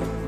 tomorrow.